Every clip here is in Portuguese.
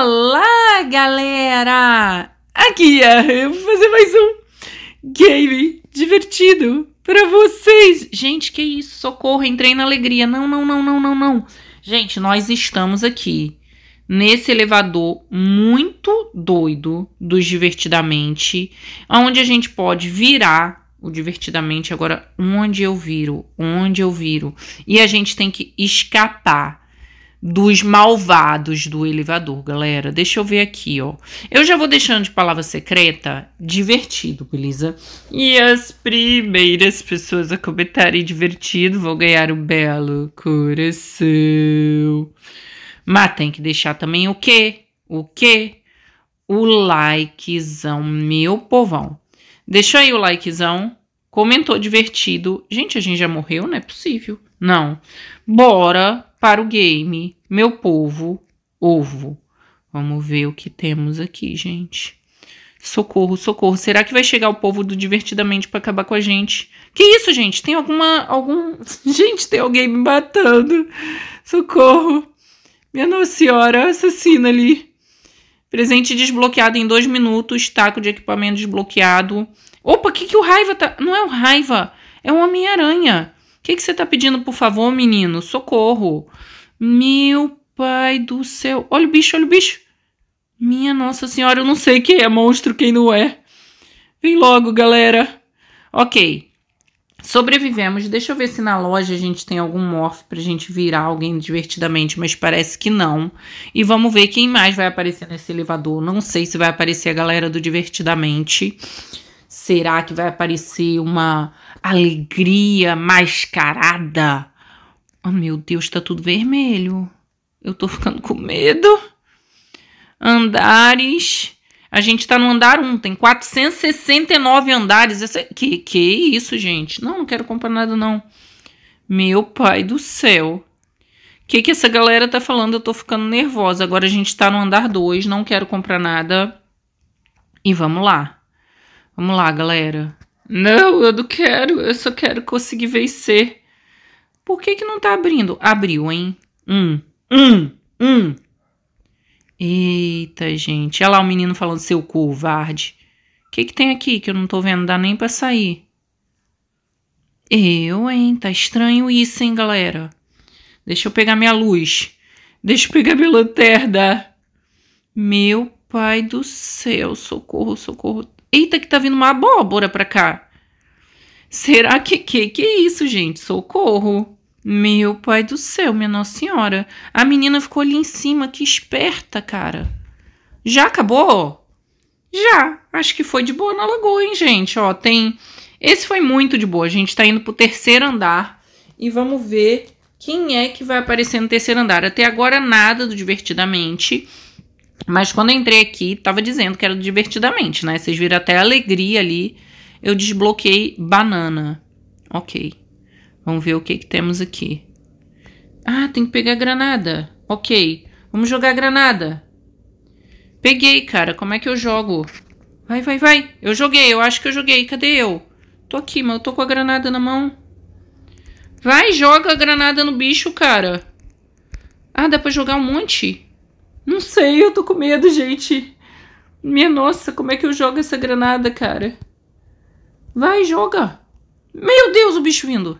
Olá, galera! Aqui é, eu vou fazer mais um game divertido para vocês. Gente, que isso? Socorro, entrei na alegria. Não, não, não, não, não, não. Gente, nós estamos aqui nesse elevador muito doido dos Divertidamente, onde a gente pode virar o Divertidamente. Agora, onde eu viro? Onde eu viro? E a gente tem que escapar dos malvados do elevador, galera. Deixa eu ver aqui, ó. Eu já vou deixando de palavra secreta divertido, beleza? E as primeiras pessoas a comentarem divertido vão ganhar um belo coração. Mas tem que deixar também o quê? O quê? O likezão, meu povão. Deixa aí o likezão. Comentou divertido. Gente, a gente já morreu? Não é possível. Não. Bora para o game, meu povo, ovo. Vamos ver o que temos aqui, gente. Socorro, socorro. Será que vai chegar o povo do Divertidamente para acabar com a gente? Que isso, gente? Tem alguma. algum. Gente, tem alguém me matando. Socorro. Minha Nossa Senhora, assassina ali. Presente desbloqueado em dois minutos. Taco de equipamento desbloqueado. Opa, o que, que o Raiva tá. Não é o Raiva, é o Homem-Aranha. Que, que você tá pedindo, por favor, menino? Socorro. Meu pai do céu. Olha o bicho, olha o bicho. Minha Nossa Senhora, eu não sei quem é monstro, quem não é. Vem logo, galera. Ok. Sobrevivemos. Deixa eu ver se na loja a gente tem algum morph pra gente virar alguém divertidamente, mas parece que não. E vamos ver quem mais vai aparecer nesse elevador. Não sei se vai aparecer a galera do Divertidamente. Será que vai aparecer uma alegria mascarada? Oh, meu Deus, tá tudo vermelho. Eu tô ficando com medo. Andares. A gente tá no andar 1, tem 469 andares. Essa... Que, que isso, gente? Não, não quero comprar nada, não. Meu pai do céu. O que, que essa galera tá falando? Eu tô ficando nervosa. Agora a gente tá no andar 2, não quero comprar nada. E vamos lá. Vamos lá, galera. Não, eu não quero. Eu só quero conseguir vencer. Por que que não tá abrindo? Abriu, hein? Um, um, um. Eita, gente. Olha lá o menino falando seu covarde. O que que tem aqui que eu não tô vendo? Dá nem pra sair. Eu, hein? Tá estranho isso, hein, galera? Deixa eu pegar minha luz. Deixa eu pegar minha lanterna. Meu pai do céu. Socorro, socorro. Eita, que tá vindo uma abóbora pra cá. Será que que que é isso, gente? Socorro. Meu pai do céu, minha Nossa Senhora. A menina ficou ali em cima, que esperta, cara. Já acabou? Já. Acho que foi de boa na lagoa, hein, gente? Ó, tem. Esse foi muito de boa. A gente tá indo pro terceiro andar e vamos ver quem é que vai aparecer no terceiro andar. Até agora nada do divertidamente. Mas quando eu entrei aqui, tava dizendo que era divertidamente, né? Vocês viram até a alegria ali. Eu desbloqueei banana. Ok. Vamos ver o que, que temos aqui. Ah, tem que pegar granada. Ok. Vamos jogar granada. Peguei, cara. Como é que eu jogo? Vai, vai, vai. Eu joguei. Eu acho que eu joguei. Cadê eu? Tô aqui, mas eu tô com a granada na mão. Vai, joga a granada no bicho, cara. Ah, dá pra jogar um monte? Não sei, eu tô com medo, gente. Minha nossa, como é que eu jogo essa granada, cara? Vai, joga. Meu Deus, o bicho vindo.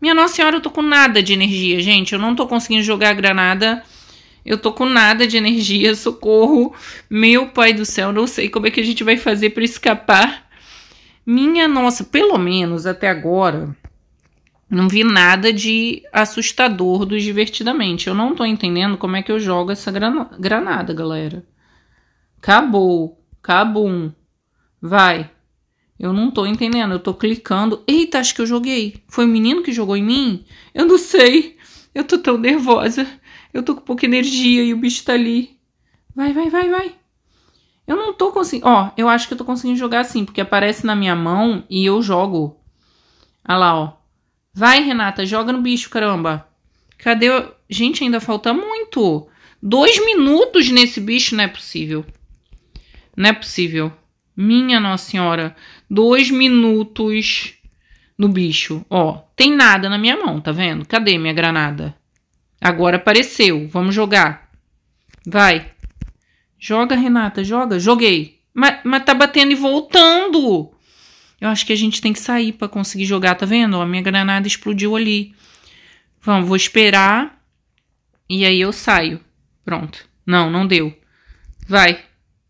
Minha nossa senhora, eu tô com nada de energia, gente. Eu não tô conseguindo jogar a granada. Eu tô com nada de energia, socorro. Meu pai do céu, não sei como é que a gente vai fazer para escapar. Minha nossa, pelo menos até agora, não vi nada de assustador do Divertidamente. Eu não tô entendendo como é que eu jogo essa granada, galera. Acabou. Acabou. Vai. Eu não tô entendendo. Eu tô clicando. Eita, acho que eu joguei. Foi o menino que jogou em mim? Eu não sei. Eu tô tão nervosa. Eu tô com pouca energia e o bicho tá ali. Vai, vai, vai, vai. Eu não tô conseguindo. Ó, eu acho que eu tô conseguindo jogar assim, porque aparece na minha mão e eu jogo. Olha lá, ó. Vai, Renata, joga no bicho, caramba. Cadê? Gente, ainda falta muito. Dois minutos nesse bicho não é possível. Não é possível. Minha Nossa Senhora. Dois minutos no bicho. Ó, tem nada na minha mão, tá vendo? Cadê minha granada? Agora apareceu. Vamos jogar. Vai. Joga, Renata, joga. Joguei. Mas, mas tá batendo e voltando. Eu acho que a gente tem que sair para conseguir jogar, tá vendo? A minha granada explodiu ali. Vamos, vou esperar. E aí eu saio. Pronto. Não, não deu. Vai.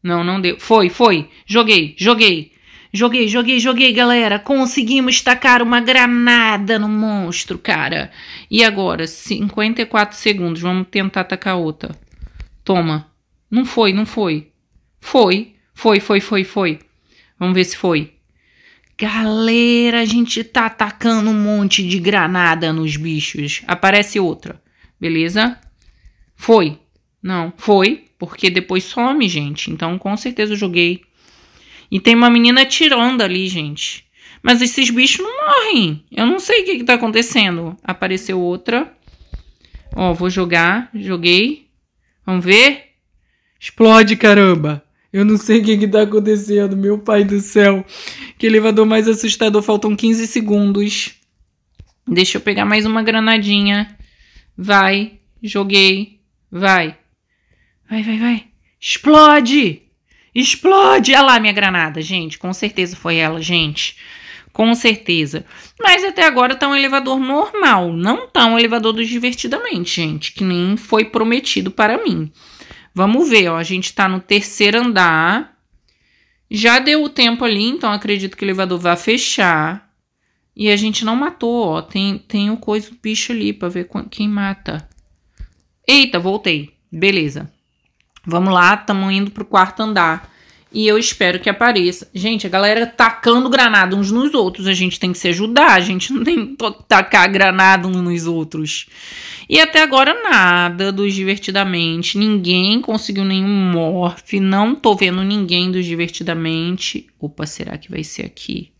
Não, não deu. Foi, foi. Joguei, joguei. Joguei, joguei, joguei, galera. Conseguimos tacar uma granada no monstro, cara. E agora? 54 segundos. Vamos tentar atacar outra. Toma. Não foi, não foi. Foi. Foi, foi, foi, foi. Vamos ver se foi. Galera, a gente tá atacando um monte de granada nos bichos. Aparece outra. Beleza? Foi. Não, foi. Porque depois some, gente. Então, com certeza eu joguei. E tem uma menina tirando ali, gente. Mas esses bichos não morrem. Eu não sei o que, que tá acontecendo. Apareceu outra. Ó, vou jogar. Joguei. Vamos ver. Explode, caramba. Eu não sei o que, que tá acontecendo. Meu pai do céu. Que elevador mais assustador. Faltam 15 segundos. Deixa eu pegar mais uma granadinha. Vai. Joguei. Vai. Vai, vai, vai. Explode! Explode! Olha lá minha granada, gente. Com certeza foi ela, gente. Com certeza. Mas até agora tá um elevador normal. Não tá um elevador do Divertidamente, gente. Que nem foi prometido para mim. Vamos ver, ó. A gente tá no terceiro andar. Já deu o tempo ali, então acredito que o elevador vai fechar. E a gente não matou, ó. Tem, tem o coisa do bicho ali pra ver quem mata. Eita, voltei. Beleza. Vamos lá, estamos indo pro quarto andar. E eu espero que apareça. Gente, a galera tacando granada uns nos outros. A gente tem que se ajudar. A gente não tem que tacar granada uns nos outros. E até agora nada dos Divertidamente. Ninguém conseguiu nenhum morph. Não tô vendo ninguém dos Divertidamente. Opa, será que vai ser aqui?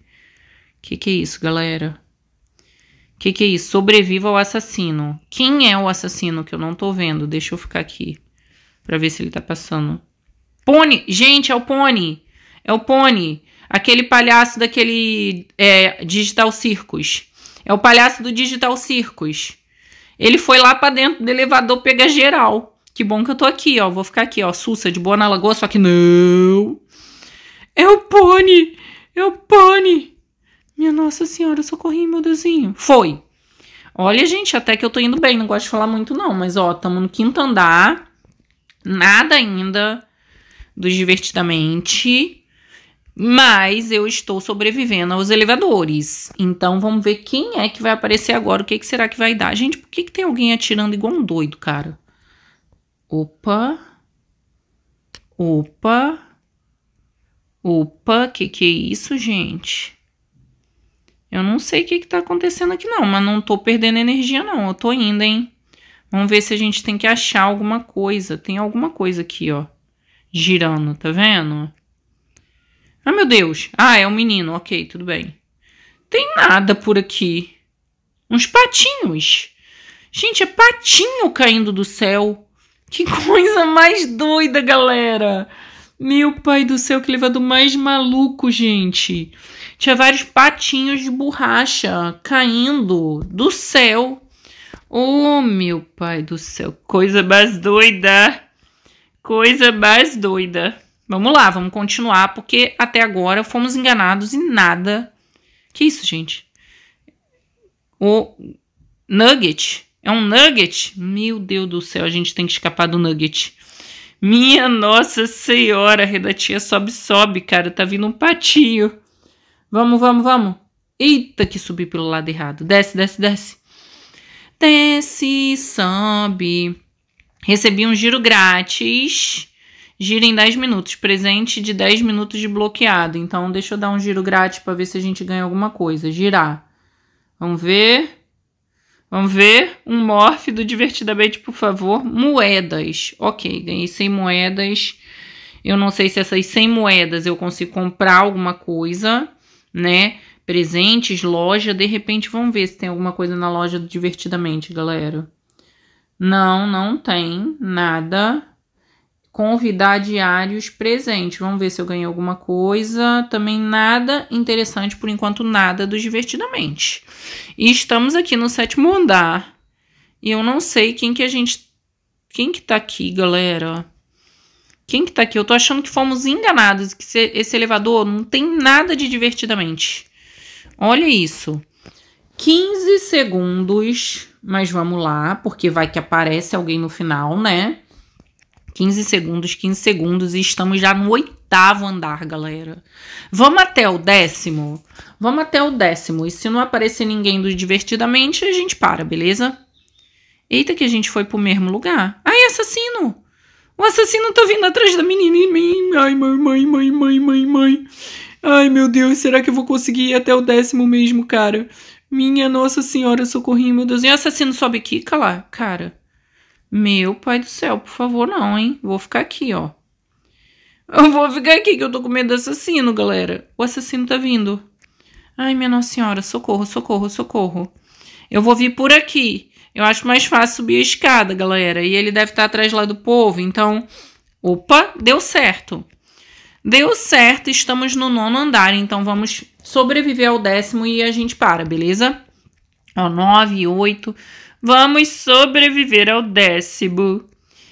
Que que é isso, galera? Que que é isso? Sobreviva ao assassino. Quem é o assassino que eu não tô vendo? Deixa eu ficar aqui. Pra ver se ele tá passando. Pony! Gente, é o Pony! É o Pony! Aquele palhaço daquele é, Digital Circus. É o palhaço do Digital Circus. Ele foi lá pra dentro do elevador pegar geral. Que bom que eu tô aqui, ó. Vou ficar aqui, ó. Sussa de boa na lagoa, só que não. É o Pony! É o Pony! Minha Nossa Senhora, socorri, meu Deusinho. Foi. Olha, gente, até que eu tô indo bem. Não gosto de falar muito, não. Mas, ó, tamo no quinto andar nada ainda do Divertidamente, mas eu estou sobrevivendo aos elevadores. Então vamos ver quem é que vai aparecer agora, o que, que será que vai dar. Gente, por que, que tem alguém atirando igual um doido, cara? Opa. Opa. Opa, que que é isso, gente? Eu não sei o que que tá acontecendo aqui não, mas não tô perdendo energia não, eu tô indo, hein? Vamos ver se a gente tem que achar alguma coisa. Tem alguma coisa aqui, ó. Girando, tá vendo? Ah, meu Deus. Ah, é um menino. Ok, tudo bem. Tem nada por aqui. Uns patinhos. Gente, é patinho caindo do céu. Que coisa mais doida, galera. Meu pai do céu, que levado mais maluco, gente. Tinha vários patinhos de borracha caindo do céu. Oh, meu pai do céu, coisa mais doida. Coisa mais doida. Vamos lá, vamos continuar, porque até agora fomos enganados em nada. Que isso, gente? O nugget. É um nugget? Meu Deus do céu, a gente tem que escapar do nugget. Minha nossa senhora, redatinha sobe, sobe, cara. Tá vindo um patinho. Vamos, vamos, vamos. Eita, que subi pelo lado errado. Desce, desce, desce desce, sobe. Recebi um giro grátis. Giro em 10 minutos. Presente de 10 minutos de bloqueado. Então, deixa eu dar um giro grátis para ver se a gente ganha alguma coisa. Girar. Vamos ver. Vamos ver. Um morph do Divertidamente, por favor. Moedas. Ok, ganhei 100 moedas. Eu não sei se essas 100 moedas eu consigo comprar alguma coisa, né? presentes, loja, de repente vamos ver se tem alguma coisa na loja do Divertidamente, galera. Não, não tem nada. Convidar diários presentes. Vamos ver se eu ganhei alguma coisa. Também nada interessante, por enquanto, nada do Divertidamente. E estamos aqui no sétimo andar. E eu não sei quem que a gente. Quem que tá aqui, galera? Quem que tá aqui? Eu tô achando que fomos enganados, que esse elevador não tem nada de divertidamente. Olha isso. 15 segundos, mas vamos lá, porque vai que aparece alguém no final, né? 15 segundos, 15 segundos e estamos já no oitavo andar, galera. Vamos até o décimo? Vamos até o décimo. E se não aparecer ninguém do Divertidamente, a gente para, beleza? Eita, que a gente foi pro mesmo lugar. Ai, assassino! O assassino tá vindo atrás da menina. Ai, mãe, mãe, mãe, mãe, mãe, mãe. Ai, meu Deus, será que eu vou conseguir ir até o décimo mesmo, cara? Minha Nossa Senhora, socorrinho, meu Deus. E o assassino sobe aqui, cala, cara. Meu pai do céu, por favor, não, hein? Vou ficar aqui, ó. Eu vou ficar aqui que eu tô com medo do assassino, galera. O assassino tá vindo. Ai, minha Nossa Senhora, socorro, socorro, socorro. Eu vou vir por aqui. Eu acho mais fácil subir a escada, galera. E ele deve estar atrás lá do povo, então... Opa, deu certo. Deu certo, estamos no nono andar, então vamos sobreviver ao décimo e a gente para, beleza? Ó, nove, oito... Vamos sobreviver ao décimo.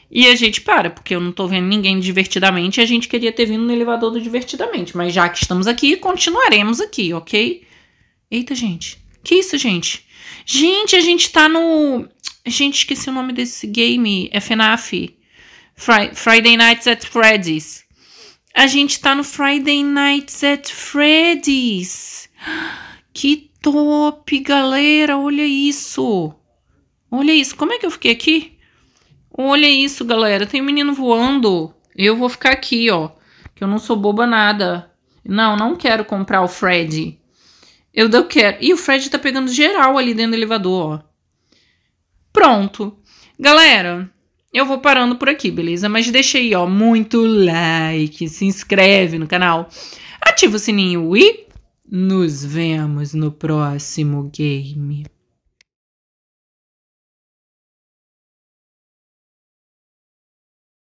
E a gente para, porque eu não tô vendo ninguém divertidamente. E a gente queria ter vindo no elevador do divertidamente. Mas já que estamos aqui, continuaremos aqui, ok? Eita, gente. Que isso, gente? Gente, a gente tá no. Gente, esqueci o nome desse game. É FNAF. Fri Friday Nights at Freddy's. A gente tá no Friday Nights at Freddy's. Que top, galera. Olha isso. Olha isso, como é que eu fiquei aqui? Olha isso, galera, tem um menino voando. Eu vou ficar aqui, ó, que eu não sou boba nada. Não, não quero comprar o Fred. Eu não quero. E o Fred tá pegando geral ali dentro do elevador, ó. Pronto. Galera, eu vou parando por aqui, beleza? Mas deixa aí, ó, muito like, se inscreve no canal, ativa o sininho e nos vemos no próximo game.